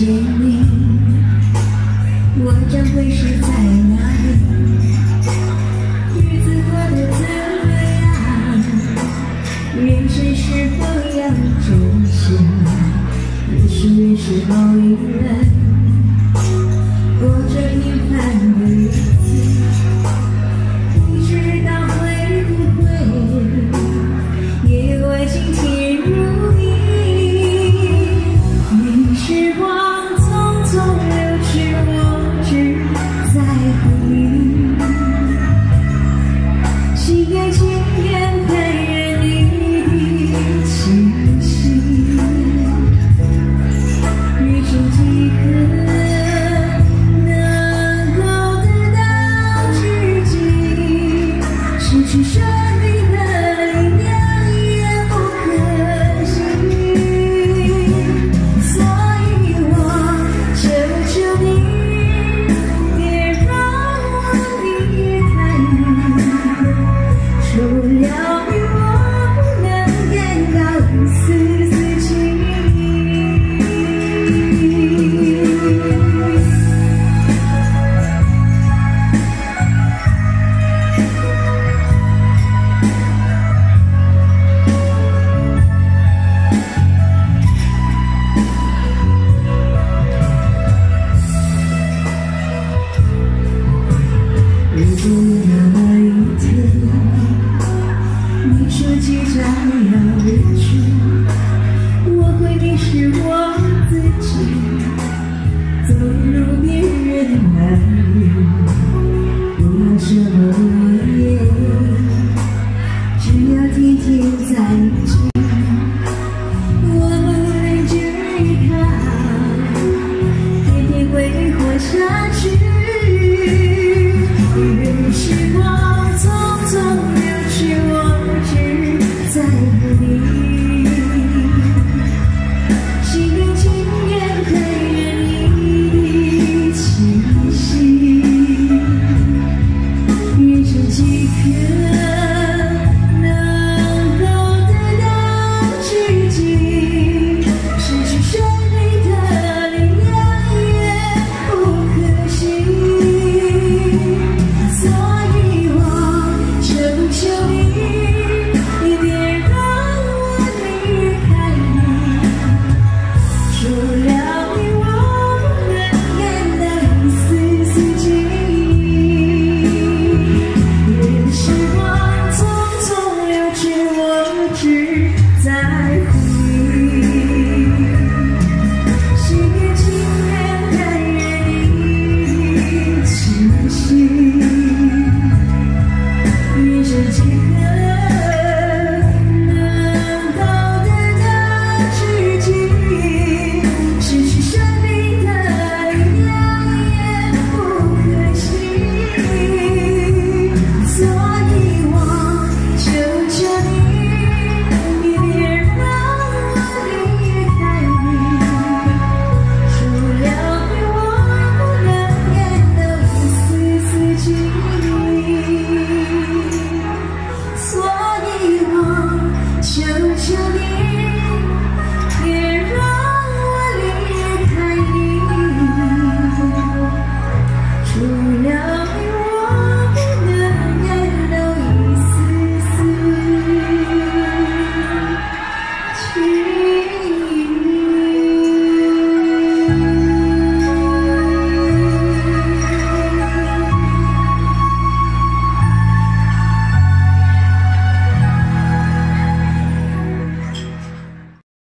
见你，我将会是在哪里？日子过得怎么样？人生是否要珍惜？越是越是好运来。想要离去，我会迷失我自己。走入别人。门，不要什么诺言，只要天天在一起，我不再依靠，天天会霍柴。